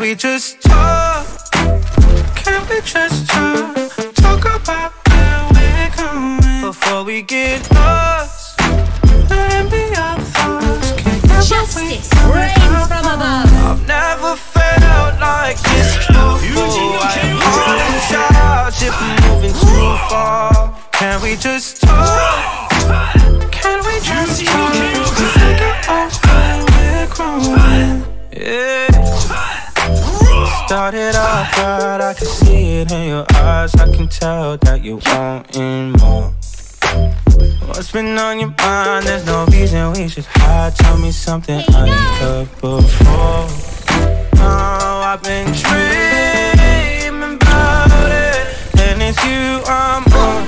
we just talk? Can we just talk? Talk about where we're going before we get lost. And be our thoughts. Can't Justice reigns from above. I've never felt like this before. I apologize if I'm moving too far. Can we just talk? Can we just talk? Started off right, I can see it in your eyes. I can tell that you wanting more. What's been on your mind? There's no reason we should hide. Tell me something I ain't heard before. Oh, I've been dreaming about it, and it's you I'm on.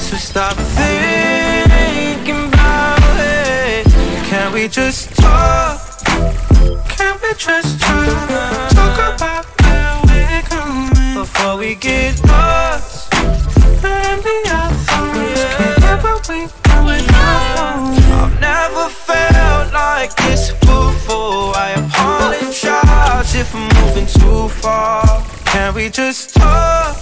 So stop thinking about it. Can we just talk? Can we just talk? Talk about where we're going before we get lost. Be our thoughts. Can't get what we now. I've never felt like this before. I apologize if I'm moving too far. Can we just talk?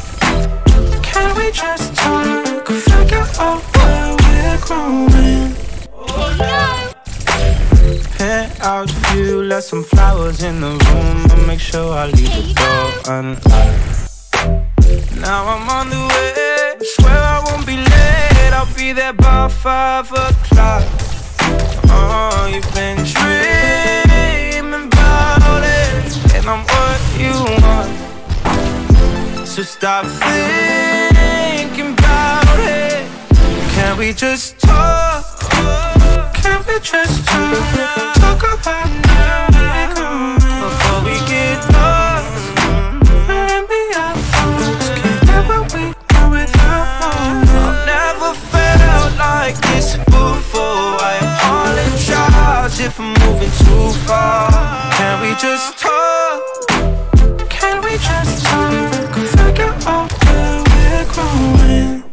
Can we just talk? Figure out where we're growing. Penthouse view, left some flowers in the room. I'll make sure I leave the door unlocked. Now I'm on the way. Swear I won't be late. I'll be there by five o'clock. Oh, you've been dreaming about it, and I'm what you want. So stop thinking about it. Can we just talk? Can we just talk? far. Can we just talk? Can we just talk? Figure out where we're growing.